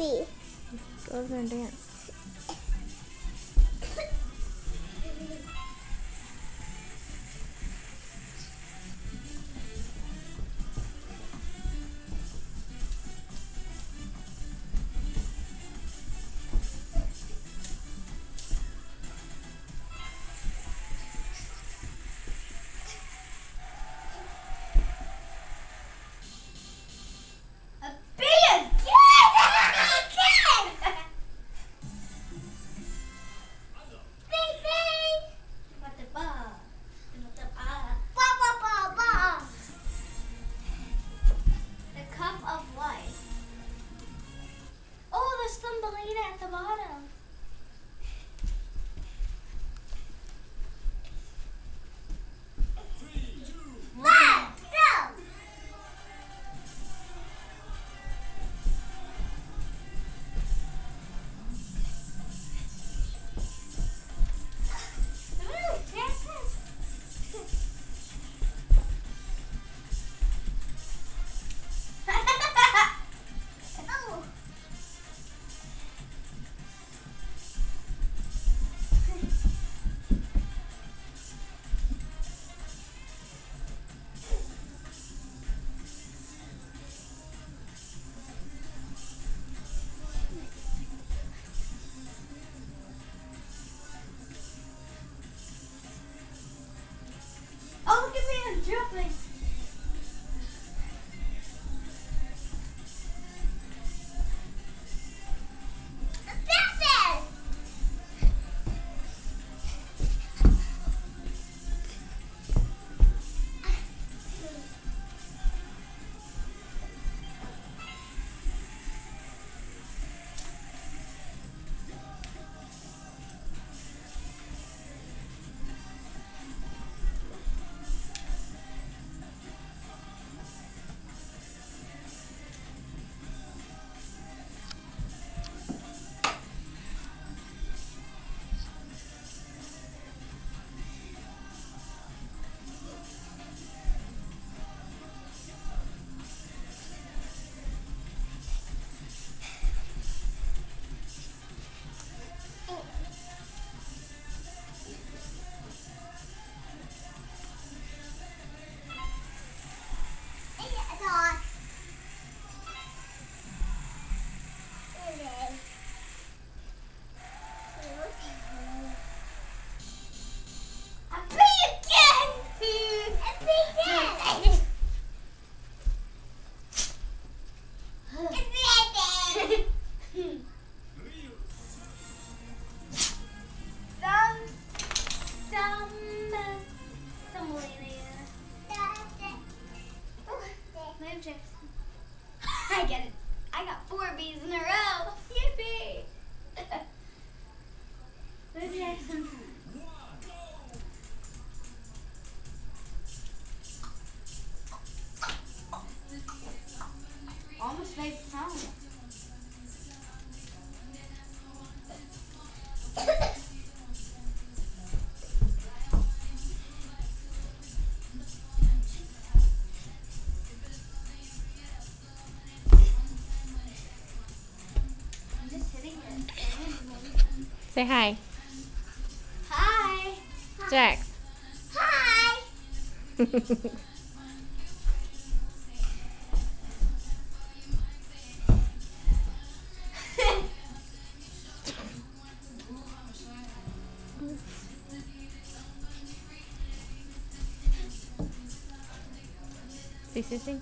Goes and dance. dribbling Say hi. Hi. Jack. Hi. See, see, see.